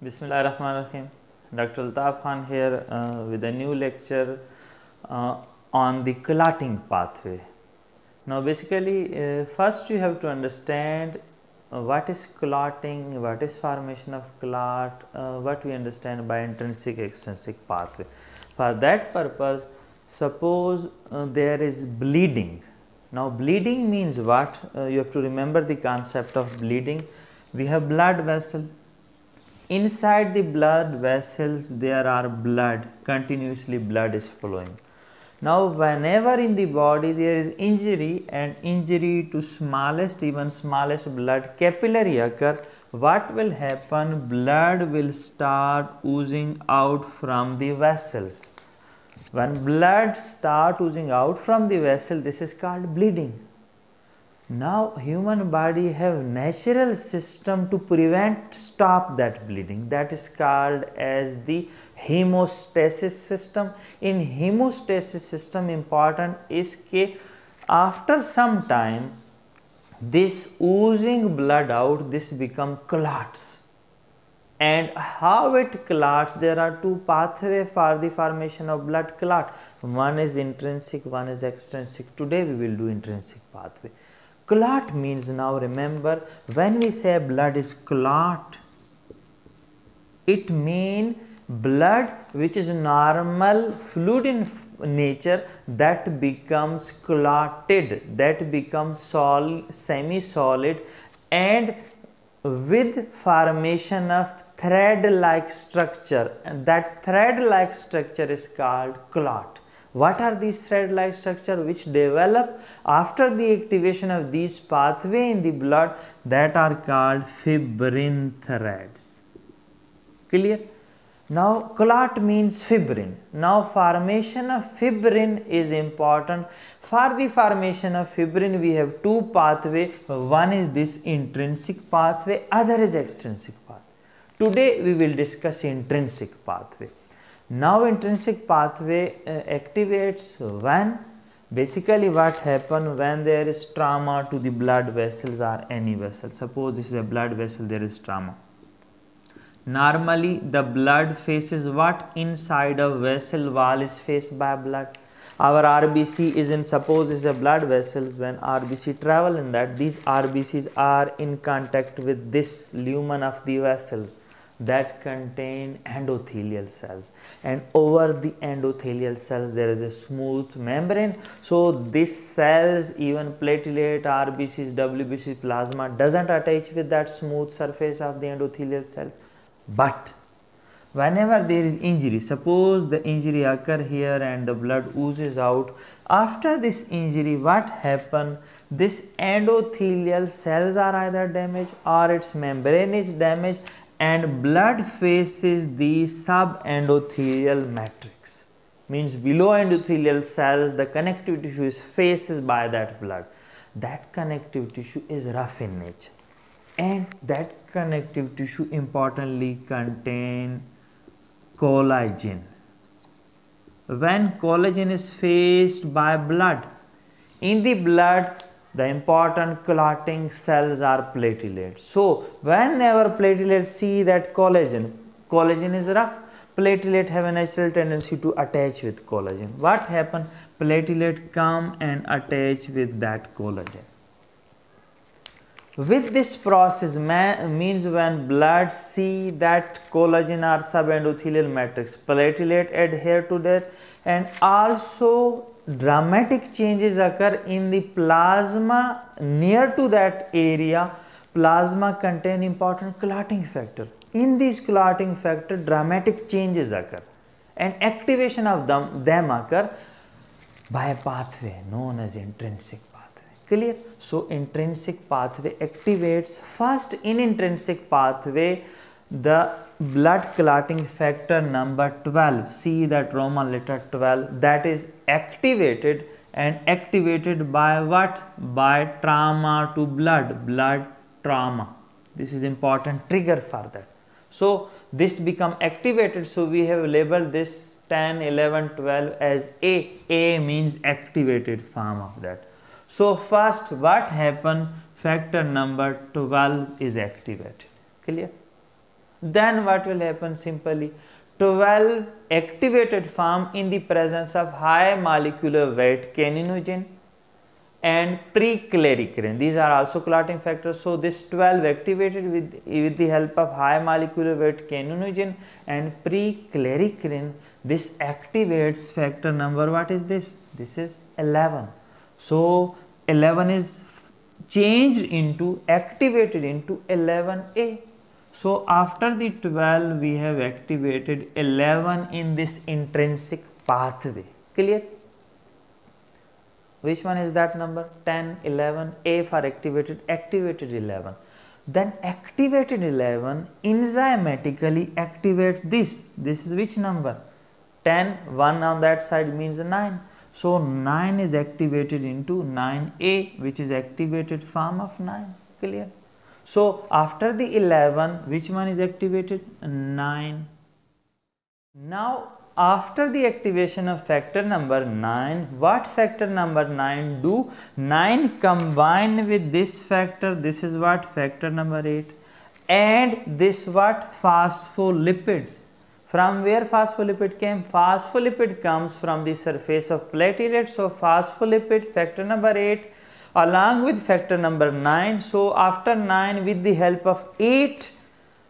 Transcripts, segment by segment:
Bismillah ar-Rahman ar-Rahim. Dr. Altaf Khan here uh, with a new lecture uh, on the clotting pathway. Now basically uh, first you have to understand uh, what is clotting, what is formation of clot, uh, what we understand by intrinsic extrinsic pathway. For that purpose suppose uh, there is bleeding. Now bleeding means what? you have to remember the concept of bleeding. We have blood vessel inside the blood vessels there are blood. Continuously blood is flowing. Now whenever in the body there is injury and injury to smallest even smallest blood capillary occur what will happen? Blood will start oozing out from the vessels. When blood start oozing out from the vessel this is called bleeding now human body have natural system to prevent stop that bleeding. That is called as the hemostasis system. In hemostasis system important is ke after some time this oozing blood out this become clots. And how it clots? There are two pathway for the formation of blood clot. One is intrinsic one is extrinsic. Today we will do intrinsic pathway Clot means now remember when we say blood is clot, it mean blood which is normal fluid in nature that becomes clotted, that becomes sol semi-solid and with formation of thread like structure and that thread like structure is called clot. What are these thread-like structure which develop after the activation of these pathway in the blood that are called fibrin threads. Clear? Now clot means fibrin. Now formation of fibrin is important. For the formation of fibrin we have two pathway. One is this intrinsic pathway, other is extrinsic pathway. Today we will discuss intrinsic pathway. Now intrinsic pathway uh, activates when basically what happen when there is trauma to the blood vessels or any vessel. Suppose this is a blood vessel there is trauma. Normally the blood faces what inside a vessel wall is faced by blood. Our RBC is in suppose this is a blood vessels when RBC travel in that these RBCs are in contact with this lumen of the vessels that contain endothelial cells. And over the endothelial cells there is a smooth membrane. So these cells even platelet rbcs wbc plasma doesn't attach with that smooth surface of the endothelial cells. But whenever there is injury suppose the injury occur here and the blood oozes out. After this injury what happen? This endothelial cells are either damaged or its membrane is damaged and blood faces the subendothelial matrix. Means below endothelial cells the connective tissue is faces by that blood. That connective tissue is rough in nature. And that connective tissue importantly contain collagen. When collagen is faced by blood in the blood the important clotting cells are platelets. So, whenever platelets see that collagen, collagen is rough, platelet have a natural tendency to attach with collagen. What happen? Platelet come and attach with that collagen. With this process means when blood see that collagen or subendothelial matrix, platelet adhere to that and also dramatic changes occur in the plasma near to that area. Plasma contain important clotting factor. In this clotting factor dramatic changes occur. And activation of them, them occur by a pathway known as intrinsic pathway. Clear? So intrinsic pathway activates first in intrinsic pathway the blood clotting factor number 12 see that roman letter 12 that is activated and activated by what? By trauma to blood. Blood trauma. This is important trigger for that. So this become activated. So we have labeled this 10 11 12 as a. A means activated form of that. So first what happen? Factor number 12 is activated. Clear then what will happen simply 12 activated form in the presence of high molecular weight kininogen and prekallikrein. These are also clotting factors. So this 12 activated with, with the help of high molecular weight kininogen and prekallikrein. This activates factor number. What is this? This is 11. So 11 is changed into activated into 11A. So after the 12 we have activated 11 in this intrinsic pathway. Clear? Which one is that number? 10, 11, A for activated, activated 11. Then activated 11 enzymatically activates this. This is which number? 10, 1 on that side means 9. So 9 is activated into 9A which is activated form of 9. Clear? So after the 11 which one is activated? 9. Now after the activation of factor number 9 what factor number 9 do 9 combine with this factor this is what factor number 8 and this what phospholipids from where phospholipid came? Phospholipid comes from the surface of platelet. So phospholipid factor number 8 along with factor number 9. So after 9 with the help of 8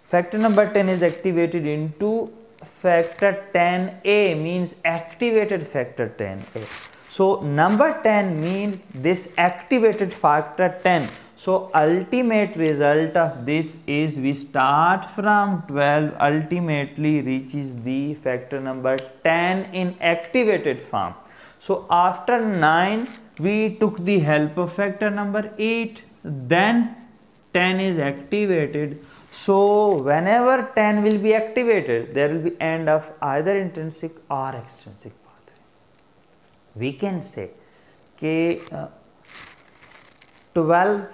factor number 10 is activated into factor 10A means activated factor 10A. So number 10 means this activated factor 10 so ultimate result of this is we start from 12 ultimately reaches the factor number 10 in activated form. So after 9 we took the help of factor number 8 then 10 is activated. So whenever 10 will be activated there will be end of either intrinsic or extrinsic pathway. We can say okay, uh, 12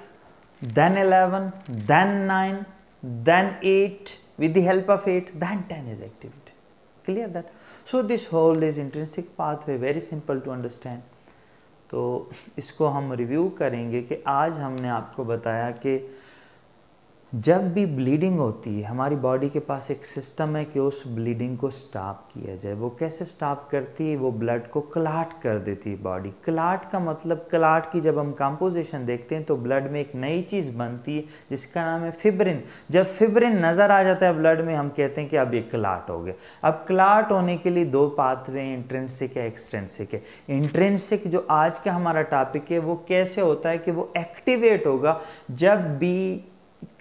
then 11, then 9, then 8, with the help of 8, then 10 is activated. Clear that? So this whole is intrinsic pathway, very simple to understand. तो इसको हम review करेंगे कि आज हमने आपको बताया कि जब भी ब्लीडिंग होती है, हमारी बॉडी के पास एक सिस्टम है कि उस ब्लीडिंग को स्टॉप किया जाए। वो कैसे स्टॉप करती है? वो ब्लड को क्लाट कर देती है बॉडी क्लाट का मतलब क्लाट की जब हम कंपोजिशन देखते हैं तो ब्लड में एक नई चीज़ बनती है, जिसका नाम है फिब्रिन जब फिब्रिन नज़र आ जाता है ब्लड में, हम कहते हैं कि अब ये क्लाट हो गया। अब क्लाट होने के लिए दो पाथवे इंट्रेंसिक है एक्सट्रेंसिक है इंट्रेंसिक जो आज का हमारा टॉपिक है, वो कैसे होता है कि वो एक्टिवेट होगा? जब भी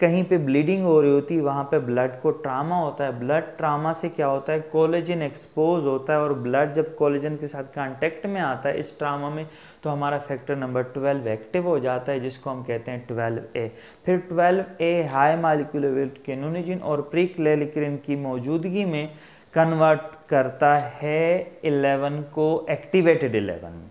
कहीं पे ब्लीडिंग हो रही होती है वहाँ पे ब्लड को ट्रामा होता है। ब्लड ट्रामा से क्या होता है? कोलेजन एक्सपोज होता है और ब्लड जब कोलेजन के साथ कांटेक्ट में आता है, इस ट्रामा में तो हमारा फैक्टर नंबर ट्वेल्व एक्टिव हो जाता है, जिसको हम कहते हैं ट्वेल्व ए फिर twelve A high molecular weight kininogen और प्री क्लेलिक्रिन की मौजूदगी में कन्वर्ट करता है इलेवन को एक्टिवेटेड इलेवन में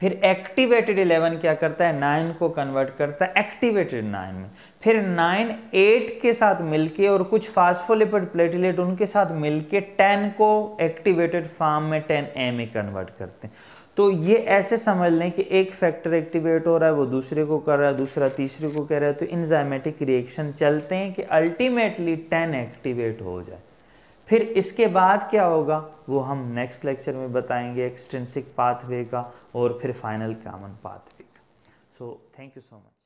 फिर एक्टिवेटेड 11 क्या करता है? 9 को कन्वर्ट करता है एक्टिवेटेड 9 में फिर 9 8 के साथ मिलके और कुछ फास्फोलिपिड प्लेटिलेट उनके साथ मिलके टेन को एक्टिवेटेड फार्म में 10 ए में कन्वर्ट करते हैं। तो ये ऐसे समझ लें कि एक फैक्टर एक्टिवेट हो रहा है, वो दूसरे को कर रहा है, दूसरा तीसरे को कह रहा है तो इंजाइमेटिक रिएक्शन चलते हैं कि अल्टीमेटली टेन एक्टिवेट हो जाए। फिर इसके बाद क्या होगा, वो हम नेक्स्ट लेक्चर में बताएँगे एक्सटेंसिक पाथवे का और फिर फाइनल कॉमन पाथवे का। So thank you so much